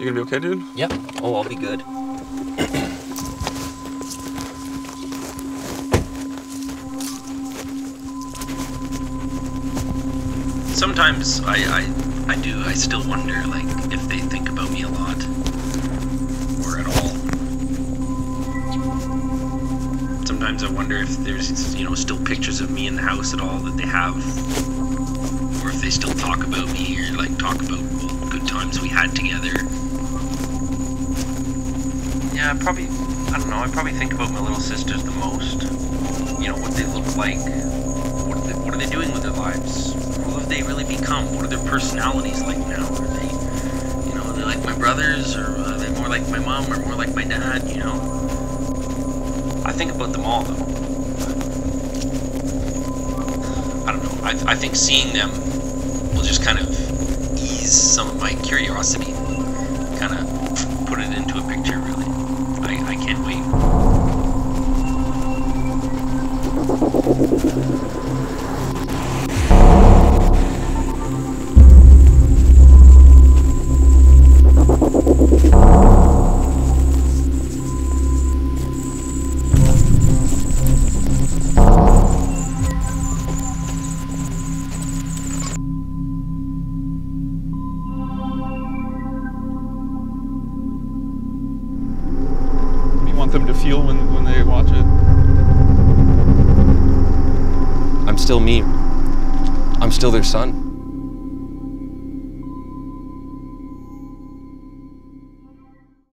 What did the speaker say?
You gonna be okay, dude? Yep. Oh, I'll be good. Sometimes I, I, I do. I still wonder, like, if they think about me a lot, or at all. Sometimes I wonder if there's, you know, still pictures of me in the house at all that they have, or if they still talk about me or like talk about well, good times we had together. Yeah, probably. I don't know. I probably think about my little sisters the most. You know what they look like. What are they, what are they doing with their lives? Who have they really become? What are their personalities like now? Are they, you know, are they like my brothers, or are they more like my mom, or more like my dad? You know. I think about them all though. I don't know. I, I think seeing them will just kind of ease some of my curiosity. Kind of put it into a picture, really. Want them to feel when, when they watch it? I'm still me. I'm still their son.